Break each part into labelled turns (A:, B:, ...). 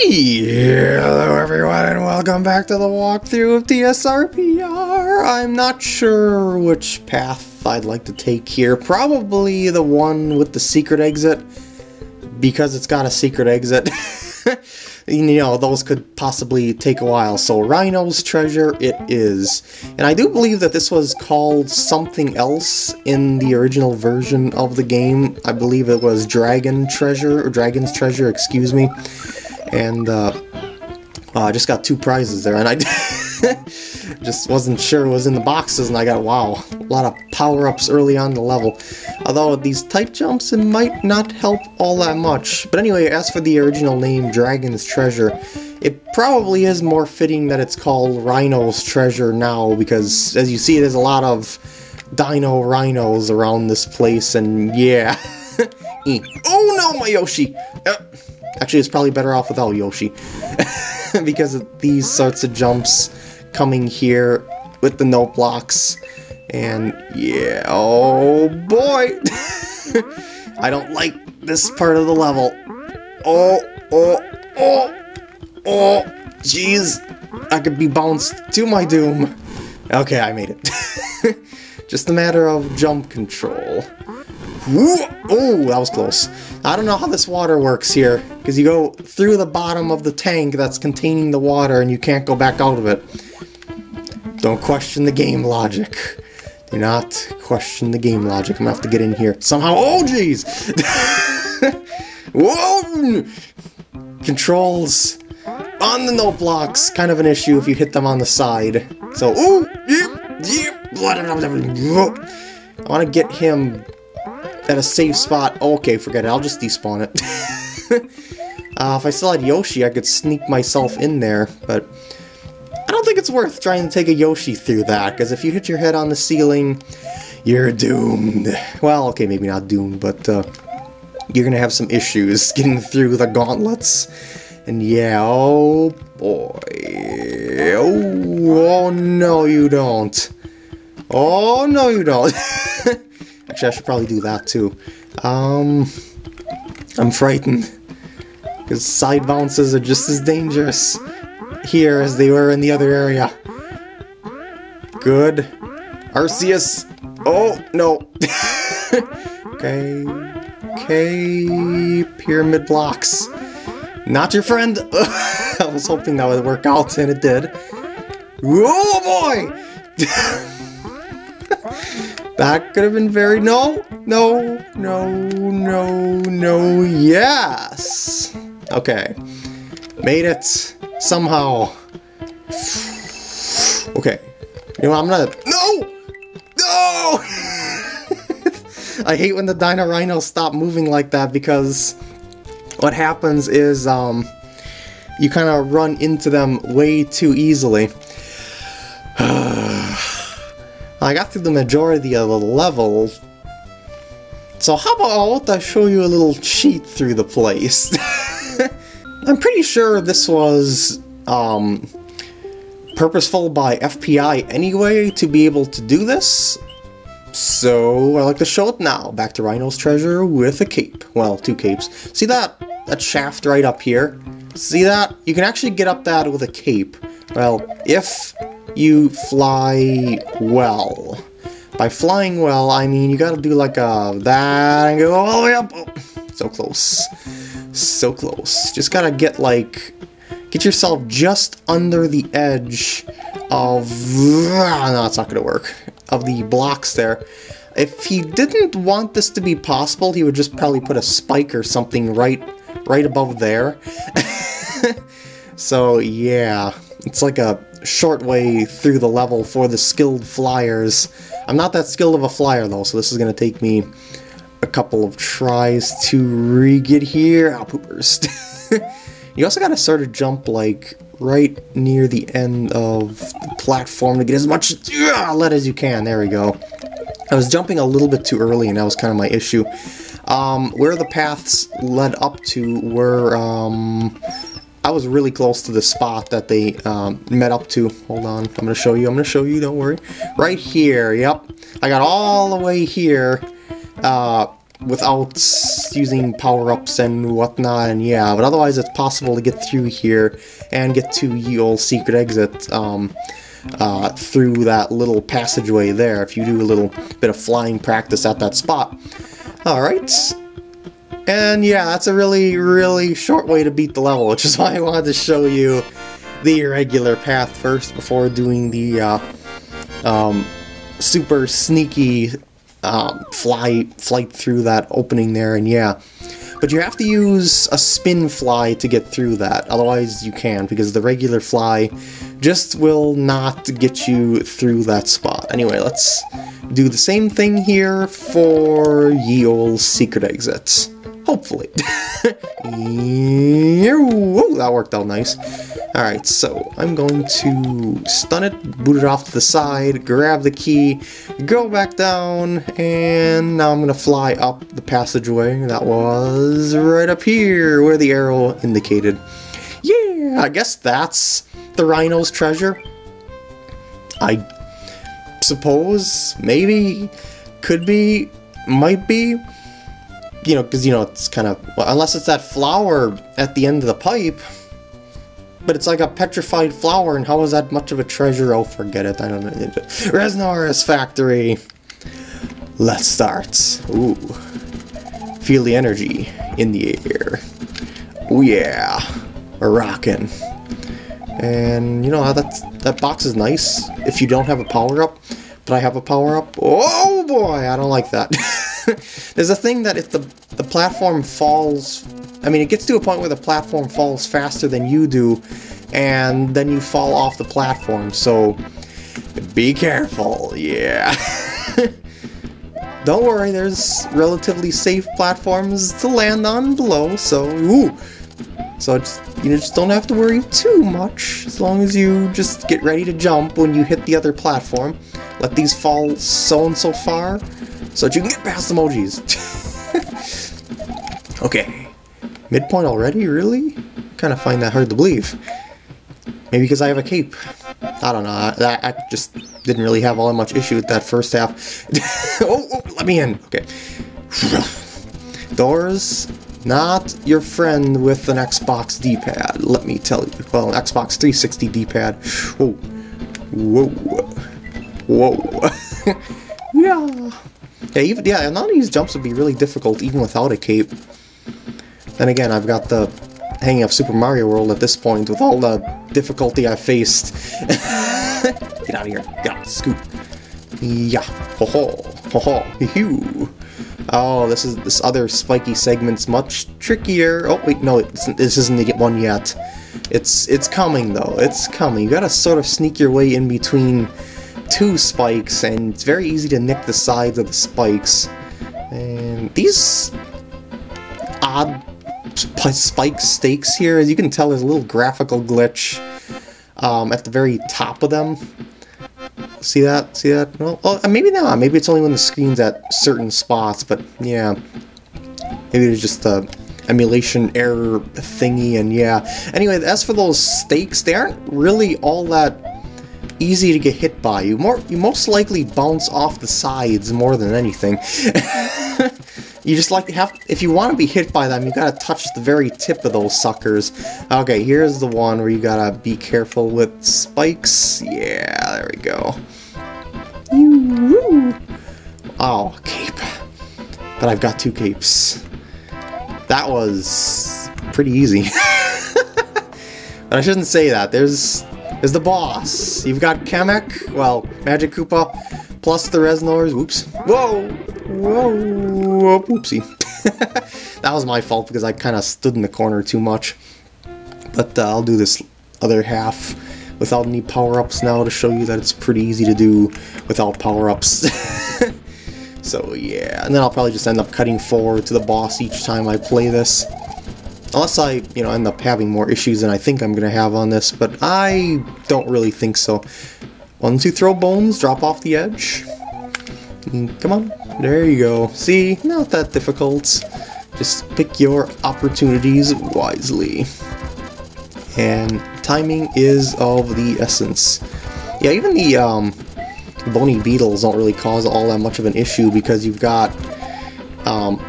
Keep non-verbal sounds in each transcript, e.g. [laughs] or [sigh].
A: Hello everyone and welcome back to the walkthrough of TSRPR. I'm not sure which path I'd like to take here. Probably the one with the secret exit because it's got a secret exit. [laughs] you know, those could possibly take a while. So Rhino's treasure it is. And I do believe that this was called something else in the original version of the game. I believe it was Dragon Treasure, or Dragon's Treasure, excuse me and uh, I just got two prizes there, and I [laughs] just wasn't sure it was in the boxes, and I got, wow, a lot of power-ups early on the level. Although these tight jumps, it might not help all that much. But anyway, as for the original name, Dragon's Treasure, it probably is more fitting that it's called Rhino's Treasure now, because as you see, there's a lot of dino rhinos around this place, and yeah. [laughs] oh no, my Yoshi! Uh, Actually, it's probably better off without Yoshi. [laughs] because of these sorts of jumps coming here with the note blocks. And yeah, oh boy! [laughs] I don't like this part of the level. Oh, oh, oh, oh, jeez. I could be bounced to my doom. Okay, I made it. [laughs] Just a matter of jump control. Oh, that was close. I don't know how this water works here, because you go through the bottom of the tank that's containing the water and you can't go back out of it. Don't question the game logic. Do not question the game logic. I'm gonna have to get in here somehow. Oh, jeez! [laughs] Whoa! Controls on the note blocks, kind of an issue if you hit them on the side. So, ooh! Yep, yep, I want to get him at a safe spot. Oh, okay, forget it. I'll just despawn it. [laughs] uh, if I still had Yoshi, I could sneak myself in there, but I don't think it's worth trying to take a Yoshi through that, because if you hit your head on the ceiling, you're doomed. Well, okay, maybe not doomed, but uh, you're gonna have some issues getting through the gauntlets. And yeah, oh boy. Oh, oh no, you don't. Oh, no, you don't. [laughs] Actually, I should probably do that too. Um, I'm frightened. Because side bounces are just as dangerous here as they were in the other area. Good. Arceus! Oh, no. [laughs] okay. Okay. Pyramid blocks. Not your friend! [laughs] I was hoping that would work out, and it did. Oh boy! [laughs] That could have been very... No, no, no, no, no, yes! Okay. Made it. Somehow. Okay. You know, I'm gonna... No! No! [laughs] I hate when the Dino stop moving like that because what happens is um, you kind of run into them way too easily. I got through the majority of the levels. So how about I show you a little cheat through the place? [laughs] I'm pretty sure this was um, purposeful by FPI anyway to be able to do this. So I like to show it now. Back to Rhino's treasure with a cape. Well, two capes. See that that shaft right up here? See that? You can actually get up that with a cape. Well, if you fly well. By flying well, I mean you gotta do like a that and go all the way up. Oh, so close. So close. Just gotta get like, get yourself just under the edge of, ah, no, it's not gonna work, of the blocks there. If he didn't want this to be possible, he would just probably put a spike or something right, right above there. [laughs] so yeah, it's like a short way through the level for the skilled flyers. I'm not that skilled of a flyer though, so this is going to take me a couple of tries to re-get here. Oh, poopers. [laughs] you also got to sort of jump like right near the end of the platform to get as much lead as you can. There we go. I was jumping a little bit too early and that was kind of my issue. Um, where the paths led up to were um, I was really close to the spot that they um, met up to. Hold on, I'm to show you, I'm to show you, don't worry. Right here, yep. I got all the way here uh, without using power-ups and whatnot, and yeah, but otherwise it's possible to get through here and get to ye old secret exit um, uh, through that little passageway there if you do a little bit of flying practice at that spot. Alright, and yeah, that's a really, really short way to beat the level, which is [laughs] why I wanted to show you the irregular path first before doing the uh, um, super sneaky um, fly flight through that opening there, and yeah. But you have to use a spin fly to get through that, otherwise you can't, because the regular fly just will not get you through that spot. Anyway, let's do the same thing here for ye old secret exits. Hopefully. [laughs] That worked out nice. Alright, so I'm going to stun it, boot it off to the side, grab the key, go back down, and now I'm going to fly up the passageway that was right up here where the arrow indicated. Yeah, I guess that's the rhino's treasure. I suppose, maybe, could be, might be you know, because, you know, it's kind of, well, unless it's that flower at the end of the pipe, but it's like a petrified flower, and how is that much of a treasure? Oh, forget it, I don't know. Reznor's factory! Let's start. Ooh. Feel the energy in the air. Oh yeah, we're rocking. And, you know, how that, that box is nice if you don't have a power-up, but I have a power-up. Oh boy, I don't like that. [laughs] [laughs] There's a thing that if the, the platform falls... I mean, it gets to a point where the platform falls faster than you do, and then you fall off the platform, so... Be careful, yeah. [laughs] Don't worry, there's relatively safe platforms to land on below, so... Ooh! So you just don't have to worry too much, as long as you just get ready to jump when you hit the other platform. Let these fall so and so far, so that you can get past emojis. [laughs] okay. Midpoint already? Really? kind of find that hard to believe. Maybe because I have a cape. I don't know. I, I just didn't really have all that much issue with that first half. [laughs] oh, oh, let me in. Okay. [sighs] Doors, not your friend with an Xbox D-pad. Let me tell you. Well, an Xbox 360 D-pad. Whoa. Whoa. Whoa. [laughs] yeah. Yeah, even, yeah, these jumps would be really difficult even without a cape. Then again, I've got the hanging of Super Mario World at this point with all the difficulty I faced. [laughs] Get out of here. Yeah, scoop. Yeah. Ho ho. Ho ho. Hoo. Oh, this is this other spiky segment's much trickier. Oh wait, no, this isn't the one yet. It's it's coming though. It's coming. You gotta sort of sneak your way in between two spikes, and it's very easy to nick the sides of the spikes. And these odd spike stakes here, as you can tell, there's a little graphical glitch um, at the very top of them. See that? See that? Well, well, uh, maybe not. Maybe it's only when the screen's at certain spots, but yeah. Maybe there's just a emulation error thingy, and yeah. Anyway, as for those stakes, they aren't really all that easy to get hit by. You more you most likely bounce off the sides more than anything. [laughs] you just like to have if you want to be hit by them, you gotta touch the very tip of those suckers. Okay, here's the one where you gotta be careful with spikes. Yeah, there we go. Oh, cape. But I've got two capes. That was pretty easy. [laughs] but I shouldn't say that. There's is the boss. You've got Kamek, well, Magic Koopa, plus the Reznors. Whoops. Whoa! Whoa! Whoopsie. [laughs] that was my fault because I kind of stood in the corner too much. But uh, I'll do this other half without any power-ups now to show you that it's pretty easy to do without power-ups. [laughs] so yeah, and then I'll probably just end up cutting forward to the boss each time I play this. Unless I, you know, end up having more issues than I think I'm going to have on this, but I don't really think so. Once you throw bones, drop off the edge. Mm, come on. There you go. See? Not that difficult. Just pick your opportunities wisely. And timing is of the essence. Yeah, even the um, bony beetles don't really cause all that much of an issue because you've got um,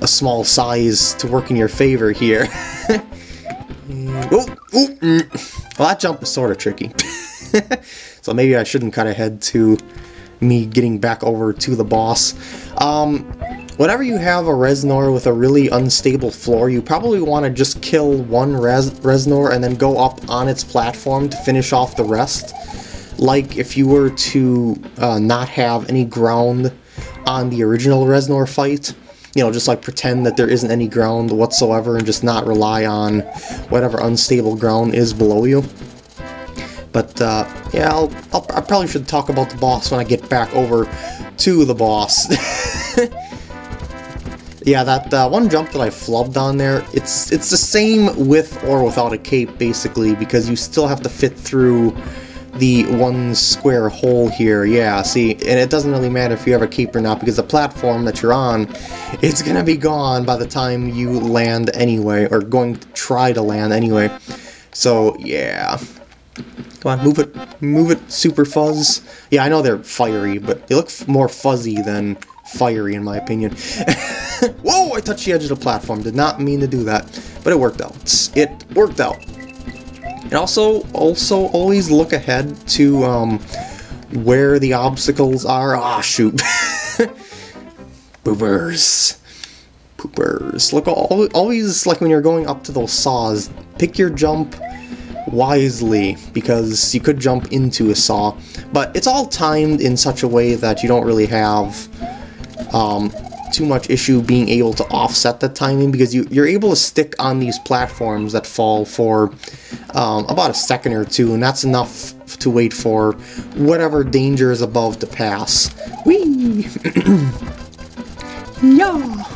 A: a small size to work in your favor here. [laughs] oh, oh, mm. Well, that jump is sort of tricky. [laughs] so maybe I shouldn't cut ahead to me getting back over to the boss. Um, whenever you have a Reznor with a really unstable floor, you probably want to just kill one Res Reznor and then go up on its platform to finish off the rest. Like if you were to uh, not have any ground on the original Reznor fight, you know, just like pretend that there isn't any ground whatsoever and just not rely on whatever unstable ground is below you. But uh, yeah, I'll, I'll, i probably should talk about the boss when I get back over to the boss. [laughs] yeah, that uh, one jump that I flubbed on there, it's it's the same with or without a cape basically because you still have to fit through the one square hole here. Yeah, see, and it doesn't really matter if you have a cape or not because the platform that you're on, it's gonna be gone by the time you land anyway, or going to try to land anyway. So yeah. Come on, move it, move it, super fuzz. Yeah, I know they're fiery, but they look more fuzzy than fiery in my opinion. [laughs] Whoa, I touched the edge of the platform. Did not mean to do that, but it worked out. It worked out. And also, also always look ahead to um, where the obstacles are. Ah, oh, shoot. [laughs] Boopers. Poopers. Look, always, like when you're going up to those saws, pick your jump wisely because you could jump into a saw. But it's all timed in such a way that you don't really have um, too much issue being able to offset the timing because you, you're able to stick on these platforms that fall for um, about a second or two, and that's enough to wait for whatever danger is above to pass. Whee! [clears throat] yeah!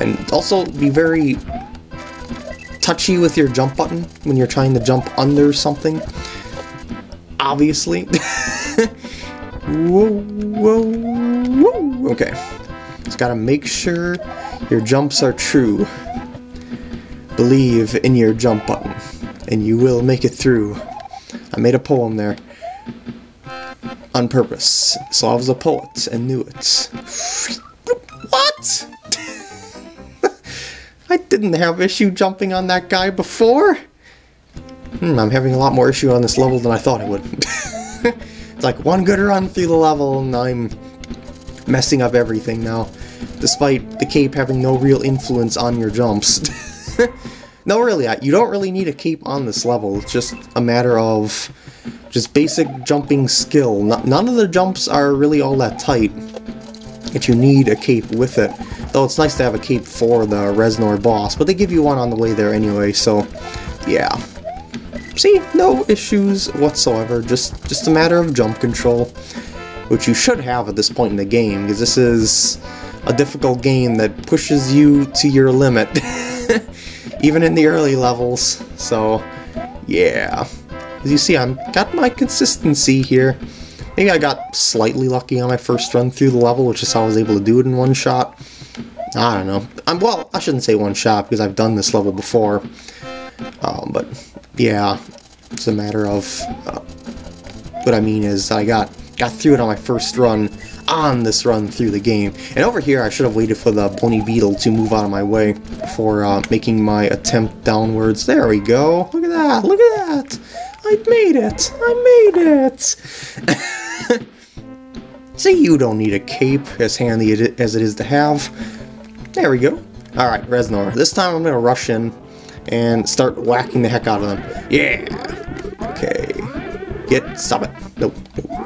A: And also be very touchy with your jump button when you're trying to jump under something. Obviously. [laughs] whoa, whoa, whoa. Okay. Just gotta make sure your jumps are true. Believe in your jump button, and you will make it through. I made a poem there. On purpose, so I was a poet and knew it. What? [laughs] I didn't have issue jumping on that guy before. Hmm, I'm having a lot more issue on this level than I thought I would. [laughs] it's like one good run through the level and I'm messing up everything now, despite the cape having no real influence on your jumps. [laughs] [laughs] no, really, you don't really need a cape on this level. It's just a matter of just basic jumping skill. None of the jumps are really all that tight if you need a cape with it. Though it's nice to have a cape for the Reznor boss, but they give you one on the way there anyway, so yeah. See, no issues whatsoever, just, just a matter of jump control, which you should have at this point in the game, because this is a difficult game that pushes you to your limit, [laughs] even in the early levels, so yeah. As you see, I've got my consistency here. Maybe I got slightly lucky on my first run through the level, which is how I was able to do it in one shot. I don't know. I'm, well, I shouldn't say one shot because I've done this level before. Um, but yeah, it's a matter of uh, what I mean is I got got through it on my first run on this run through the game. And over here, I should have waited for the bony beetle to move out of my way before uh, making my attempt downwards. There we go. Look at that. Look at that. I made it. I made it. [laughs] See, you don't need a cape, as handy as it is to have. There we go. Alright, Reznor. This time I'm to rush in and start whacking the heck out of them. Yeah! Okay. Get... Stop it. Nope.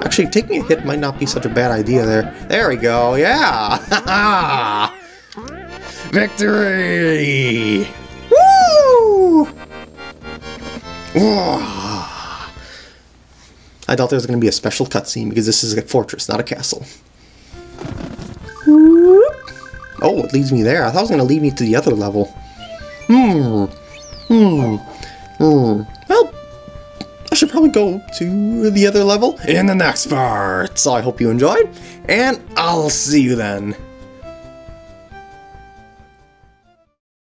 A: Actually, taking a hit might not be such a bad idea there. There we go. Yeah! [laughs] Victory! Woo! I thought there was going to be a special cutscene because this is a fortress, not a castle. Oh, it leads me there. I thought it was going to lead me to the other level. Hmm. Hmm. Hmm. Should probably go to the other level in the next part. So I hope you enjoyed, and I'll see you then.